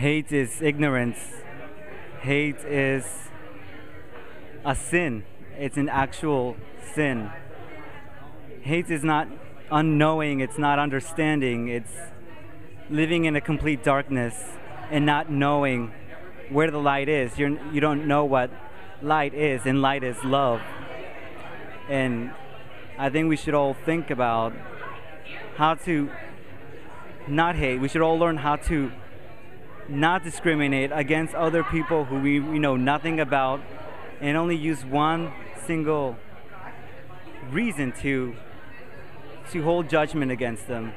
hate is ignorance. Hate is a sin. It's an actual sin. Hate is not unknowing, it's not understanding, it's living in a complete darkness and not knowing where the light is. You're, you don't know what light is, and light is love. And I think we should all think about how to not hate. We should all learn how to not discriminate against other people who we, we know nothing about and only use one single reason to to hold judgment against them